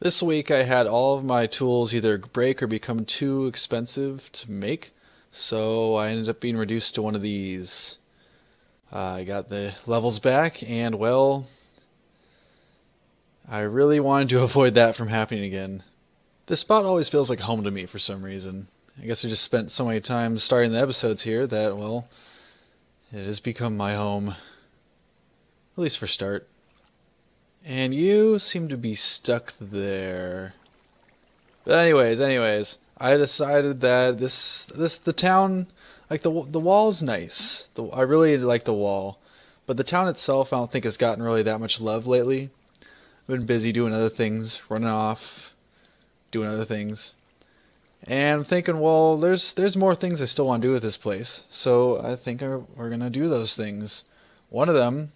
This week I had all of my tools either break or become too expensive to make, so I ended up being reduced to one of these. Uh, I got the levels back, and well, I really wanted to avoid that from happening again. This spot always feels like home to me for some reason. I guess I just spent so many times starting the episodes here that, well, it has become my home. At least for start. And you seem to be stuck there. But anyways, anyways, I decided that this this the town like the the wall's nice. The, I really like the wall, but the town itself I don't think has gotten really that much love lately. I've been busy doing other things, running off, doing other things. And I'm thinking, well, there's there's more things I still want to do with this place. So I think we're gonna do those things. One of them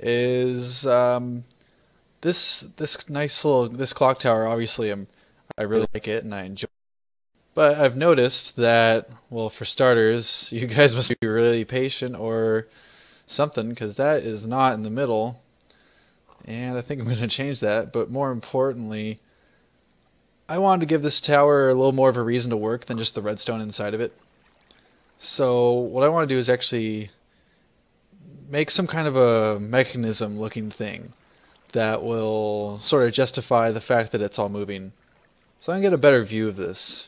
is um, this this nice little this clock tower. Obviously, I'm I really like it and I enjoy. It. But I've noticed that well, for starters, you guys must be really patient or something because that is not in the middle. And I think I'm going to change that. But more importantly, I wanted to give this tower a little more of a reason to work than just the redstone inside of it. So what I want to do is actually make some kind of a mechanism looking thing that will sort of justify the fact that it's all moving. So I can get a better view of this.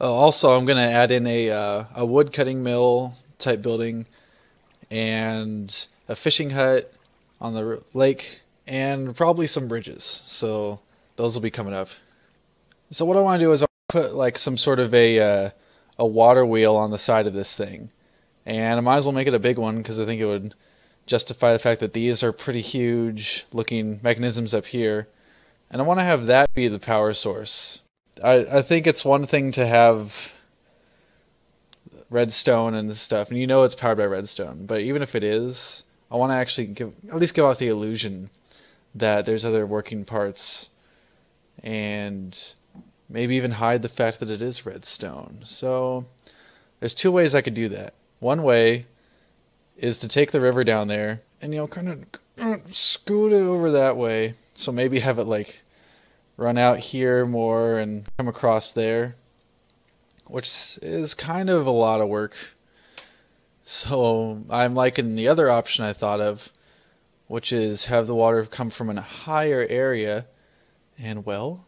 Uh, also, I'm going to add in a, uh, a wood cutting mill type building and a fishing hut on the lake and probably some bridges. So those will be coming up. So what I want to do is I'll put like some sort of a uh, a water wheel on the side of this thing. And I might as well make it a big one because I think it would justify the fact that these are pretty huge looking mechanisms up here. And I want to have that be the power source. I, I think it's one thing to have redstone and stuff, and you know it's powered by redstone, but even if it is, I want to actually give at least give off the illusion that there's other working parts and maybe even hide the fact that it is redstone. So there's two ways I could do that. One way is to take the river down there and you know kind of scoot it over that way. So maybe have it like run out here more and come across there, which is kind of a lot of work. So I'm liking the other option I thought of, which is have the water come from a higher area. And well,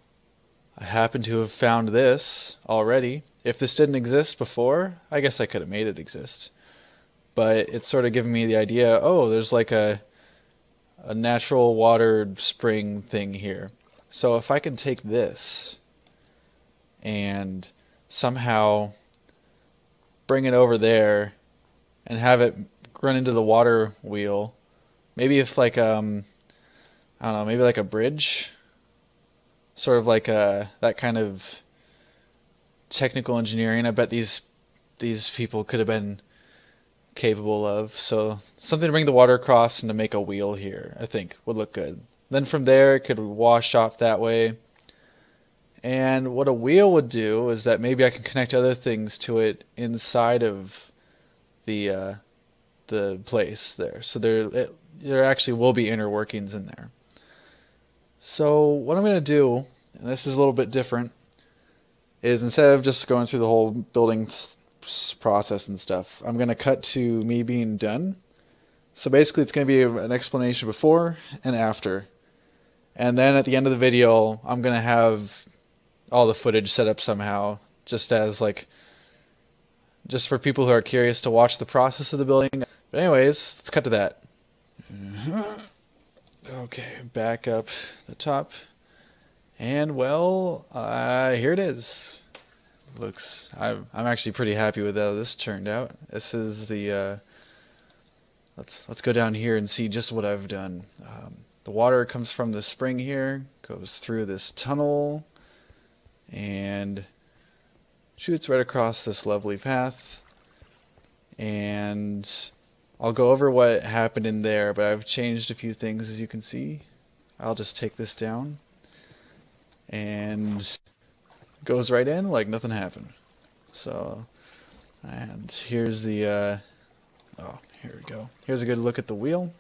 I happen to have found this already. If this didn't exist before, I guess I could have made it exist. But it's sort of given me the idea oh there's like a a natural water spring thing here. So if i can take this and somehow bring it over there and have it run into the water wheel maybe if like um i don't know maybe like a bridge sort of like a that kind of technical engineering i bet these these people could have been capable of. So something to bring the water across and to make a wheel here, I think would look good. Then from there, it could wash off that way. And what a wheel would do is that maybe I can connect other things to it inside of the uh, the place there. So there it, there actually will be inner workings in there. So what I'm going to do, and this is a little bit different, is instead of just going through the whole building process and stuff. I'm going to cut to me being done. So basically, it's going to be an explanation before and after. And then at the end of the video, I'm going to have all the footage set up somehow, just as like, just for people who are curious to watch the process of the building. But anyways, let's cut to that. Okay, back up the top. And well, uh, here it is looks I'm I'm actually pretty happy with how this turned out. This is the uh, let's let's go down here and see just what I've done. Um, the water comes from the spring here, goes through this tunnel, and shoots right across this lovely path. And I'll go over what happened in there, but I've changed a few things as you can see. I'll just take this down and goes right in like nothing happened. So, and here's the, uh, oh, here we go. Here's a good look at the wheel.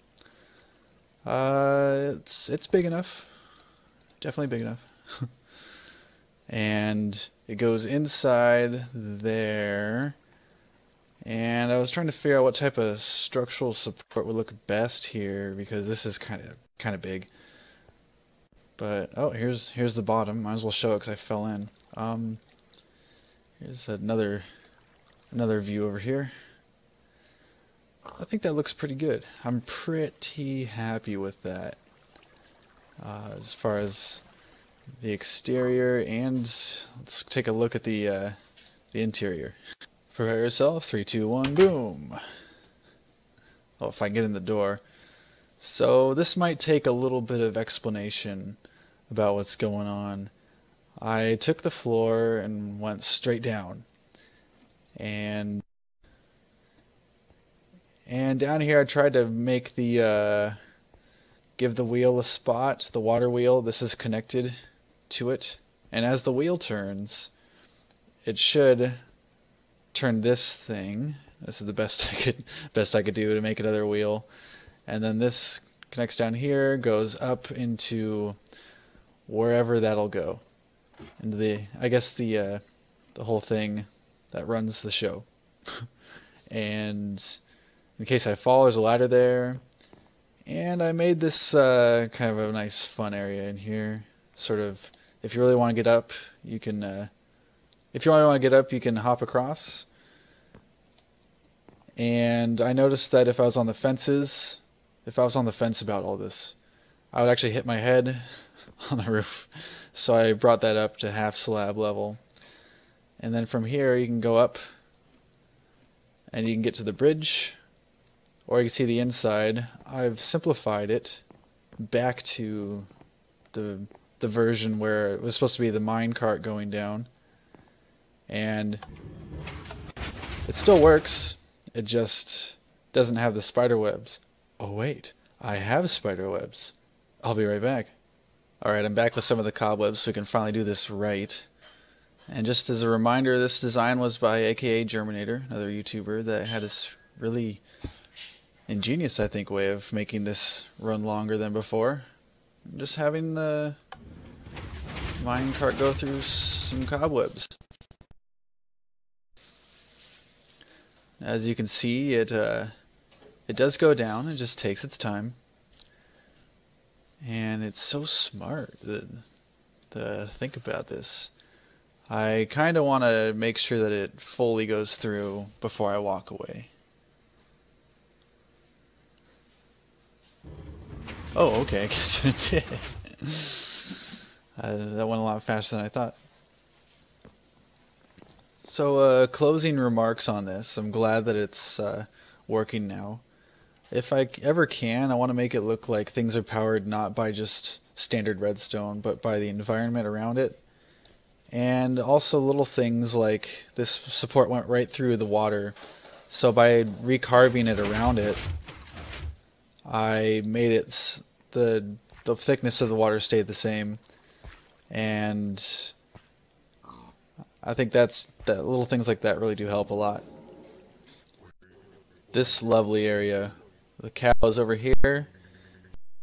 Uh, it's, it's big enough. definitely big enough. and it goes inside there. And I was trying to figure out what type of structural support would look best here because this is kind of kind of big. But oh, here's here's the bottom. Might as well show it because I fell in. Um, here's another another view over here. I think that looks pretty good. I'm pretty happy with that. Uh, as far as the exterior and let's take a look at the uh, the interior. Prepare yourself. Three, two, one, boom. Oh, if I get in the door. So this might take a little bit of explanation about what's going on. I took the floor and went straight down. And and down here I tried to make the uh, give the wheel a spot, the water wheel. This is connected to it. And as the wheel turns, it should turn this thing. This is the best I could best I could do to make another wheel. And then this connects down here, goes up into wherever that'll go. Into the I guess the uh, the whole thing that runs the show. and in case I fall, there's a ladder there. And I made this uh, kind of a nice fun area in here. Sort of, if you really want to get up, you can, uh, if you really want to get up, you can hop across. And I noticed that if I was on the fences, if I was on the fence about all this, I would actually hit my head on the roof. So I brought that up to half slab level. And then from here, you can go up and you can get to the bridge or you can see the inside. I've simplified it back to the the version where it was supposed to be the mine cart going down. And it still works. It just doesn't have the spider webs. Oh wait, I have spider webs. I'll be right back. Alright, I'm back with some of the cobwebs so we can finally do this right. And just as a reminder, this design was by AKAjerminator, another YouTuber that had this really ingenious, I think, way of making this run longer than before. Just having the mine cart go through some cobwebs. As you can see, it uh, it does go down. It just takes its time, and it's so smart to, think about this. I kind of want to make sure that it fully goes through before I walk away. Oh, okay, I guess it did. uh, that went a lot faster than I thought. So, uh, closing remarks on this. I'm glad that it's uh, working now. If I ever can, I want to make it look like things are powered not by just standard redstone, but by the environment around it. And also little things like this support went right through the water. So by recarving it around it, I made it the the thickness of the water stayed the same, and I think that's that little things like that really do help a lot. This lovely area, the cows over here,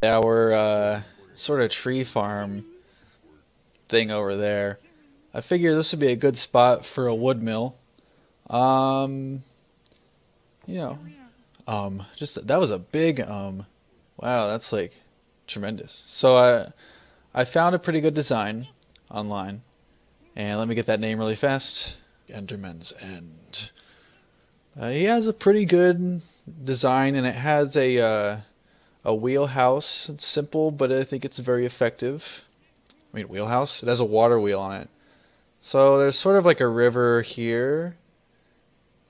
our uh, sort of tree farm thing over there. I figure this would be a good spot for a wood mill. Um, you know, um, just that was a big um. Wow, that's like tremendous. So I I found a pretty good design online, and let me get that name really fast. Enderman's End. Uh, he has a pretty good design, and it has a uh, a wheelhouse. It's simple, but I think it's very effective. I mean, wheelhouse. It has a water wheel on it. So there's sort of like a river here,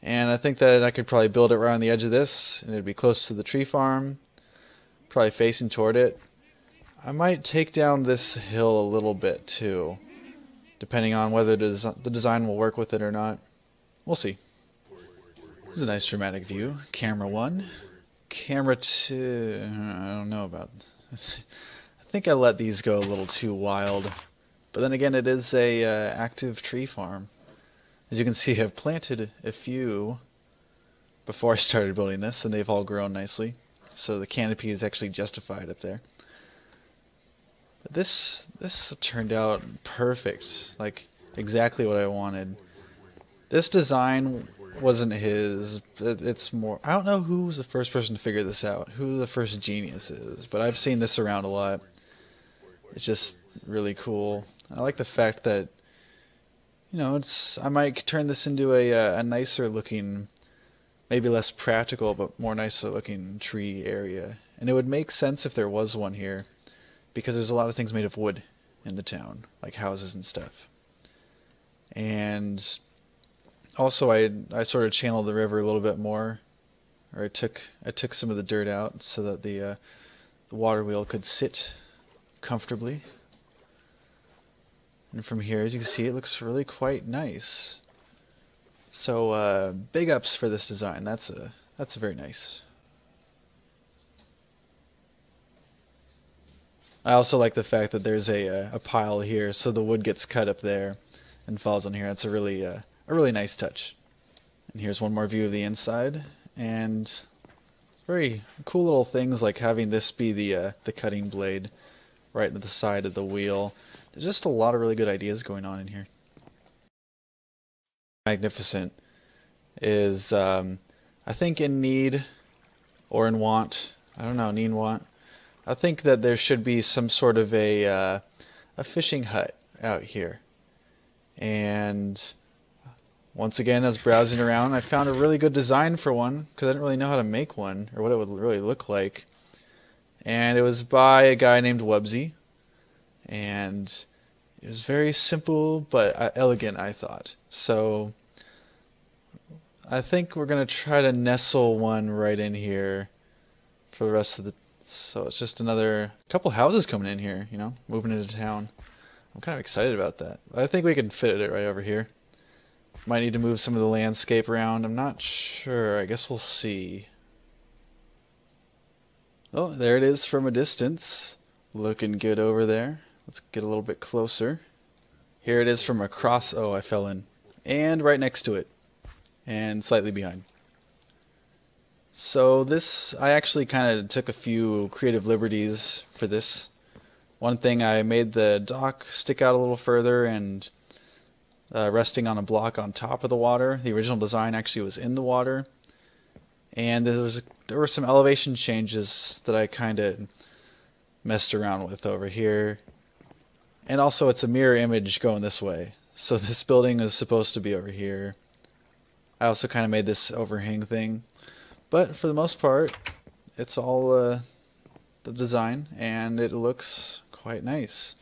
and I think that I could probably build it right on the edge of this, and it'd be close to the tree farm, probably facing toward it. I might take down this hill a little bit too, depending on whether the design will work with it or not. We'll see. This is a nice dramatic view. Camera one. Camera two. I don't know about. I think I let these go a little too wild. But then again, it is a uh, active tree farm. As you can see, I've planted a few before I started building this, and they've all grown nicely. So the canopy is actually justified up there. But This this turned out perfect, like exactly what I wanted. This design wasn't his. It's more. I don't know who was the first person to figure this out, who the first genius is, but I've seen this around a lot. It's just really cool. I like the fact that, you know, it's. I might turn this into a uh, a nicer looking, maybe less practical, but more nicer looking tree area, and it would make sense if there was one here, because there's a lot of things made of wood in the town, like houses and stuff. And also I I sort of channeled the river a little bit more, or I took I took some of the dirt out so that the uh, the water wheel could sit comfortably. And from here, as you can see, it looks really quite nice. So uh, big ups for this design. That's a that's very nice. I also like the fact that there's a uh, a pile here, so the wood gets cut up there and falls on here. That's a really uh, a really nice touch. And here's one more view of the inside, and very cool little things like having this be the uh, the cutting blade right at the side of the wheel. There's just a lot of really good ideas going on in here. Magnificent is um, I think in need or in want. I don't know, need want. I think that there should be some sort of a uh, a fishing hut out here, and once again, I was browsing around. I found a really good design for one because I didn't really know how to make one or what it would really look like. And it was by a guy named Wuhbzy. And it was very simple but uh, elegant, I thought. So I think we're going to try to nestle one right in here for the rest of the. So it's just another couple houses coming in here, you know, moving into town. I'm kind of excited about that. I think we can fit it right over here. Might need to move some of the landscape around. I'm not sure. I guess we'll see. Oh, there it is from a distance. Looking good over there. Let's get a little bit closer. Here it is from across. Oh, I fell in. And right next to it. And slightly behind. So this, I actually kind of took a few creative liberties for this. One thing, I made the dock stick out a little further and uh, resting on a block on top of the water. The original design actually was in the water, and there was there were some elevation changes that I kind of messed around with over here. And also, it's a mirror image going this way, so this building is supposed to be over here. I also kind of made this overhang thing, but for the most part, it's all uh, the design, and it looks quite nice.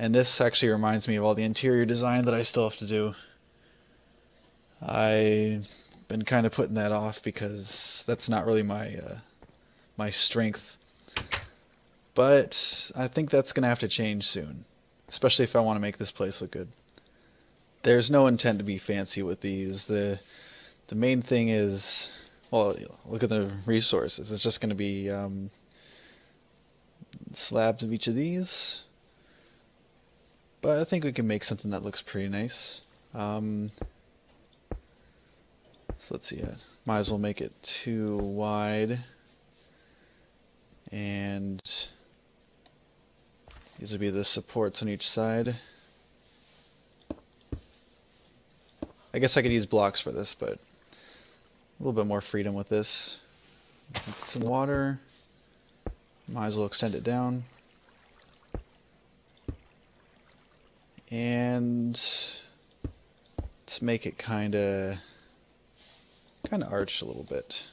And this actually reminds me of all the interior design that I still have to do. I've been kind of putting that off because that's not really my uh, my strength. But I think that's going to have to change soon, especially if I want to make this place look good. There's no intent to be fancy with these. The the main thing is, well, look at the resources. It's just going to be um, slabs of each of these but I think we can make something that looks pretty nice. Um, so let's see, uh, might as well make it too wide. And these would be the supports on each side. I guess I could use blocks for this, but a little bit more freedom with this. Some, some water. Might as well extend it down. And let's make it kind of kind of arch a little bit.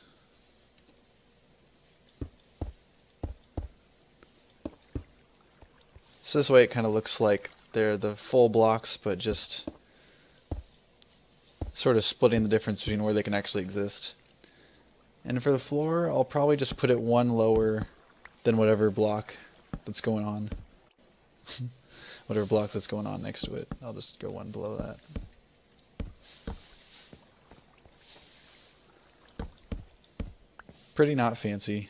So this way it kind of looks like they're the full blocks, but just sort of splitting the difference between where they can actually exist. And for the floor, I'll probably just put it one lower than whatever block that's going on. whatever block that's going on next to it. I'll just go one below that. Pretty not fancy.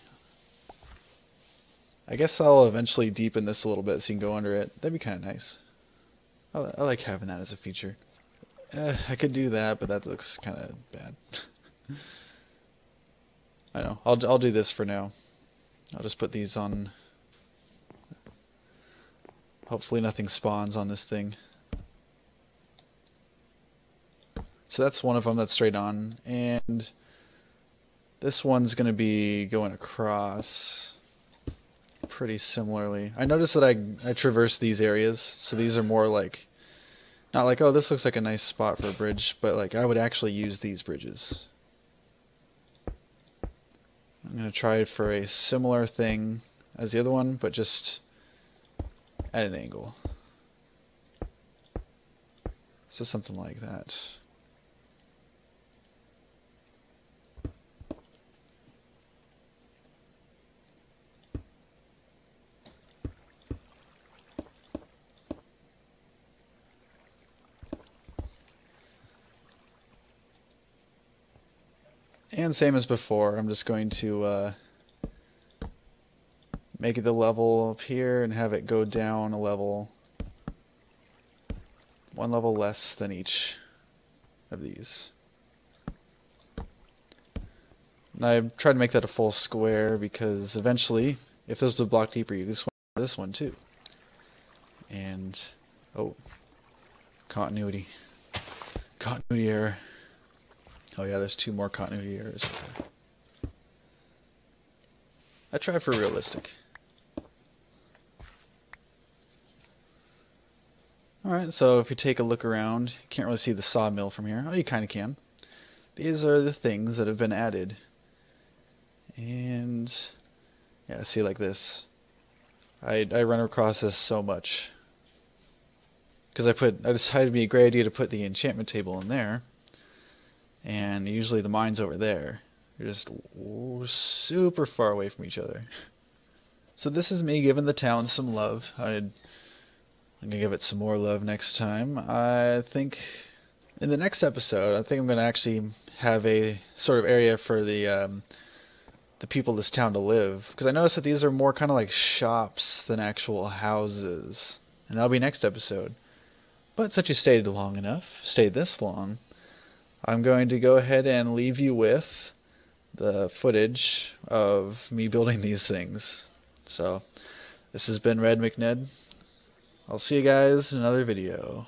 I guess I'll eventually deepen this a little bit so you can go under it. That'd be kind of nice. I, I, like having that as a feature. Uh, I could do that, but that looks kind of bad. I know. I'll I'll do this for now. I'll just put these on Hopefully nothing spawns on this thing. So that's one of them that's straight on. And this one's going to be going across pretty similarly. I noticed that I, I traverse these areas. So these are more like, not like, oh, this looks like a nice spot for a bridge. But like I would actually use these bridges. I'm going to try for a similar thing as the other one, but just at an angle. So something like that. And same as before, I'm just going to uh, make it the level up here and have it go down a level, one level less than each of these. And I tried to make that a full square because eventually, if this was a block deeper, you just want this one too. And, oh, continuity. Continuity error. Oh yeah, there's two more continuity errors. I try for realistic. Alright, so if you take a look around, you can't really see the sawmill from here. Oh, you kind of can. These are the things that have been added. And, yeah, see like this. I, I run across this so much. Because I put, I decided it'd be a great idea to put the enchantment table in there and usually the mine's over there. They're just super far away from each other. So this is me giving the town some love. I'd, I'm gonna give it some more love next time. I think in the next episode, I think I'm gonna actually have a sort of area for the um, the people of this town to live because I noticed that these are more kind of like shops than actual houses, and that'll be next episode. But since you stayed long enough, stayed this long, I'm going to go ahead and leave you with the footage of me building these things. So, this has been RedMcNed. I'll see you guys in another video.